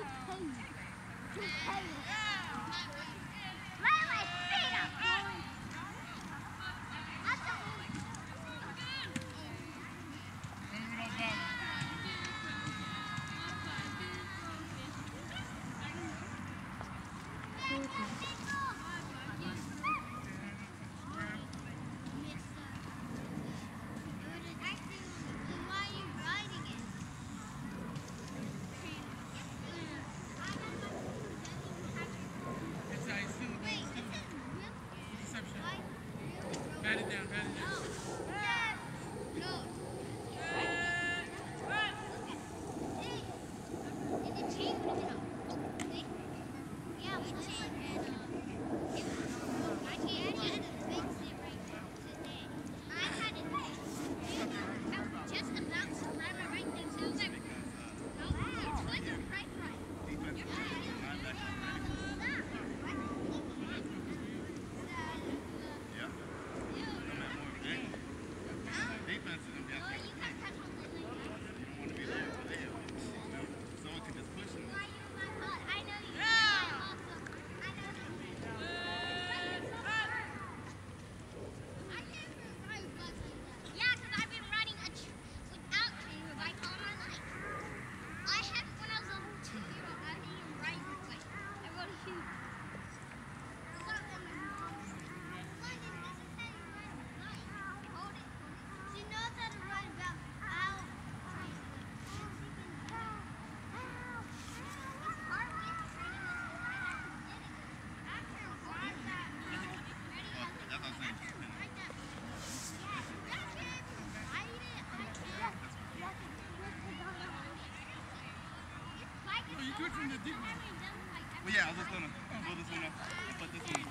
Too pain. Too pain. down, pat down. You do it from the deep. Well, yeah, I was just gonna blow this one up put this one.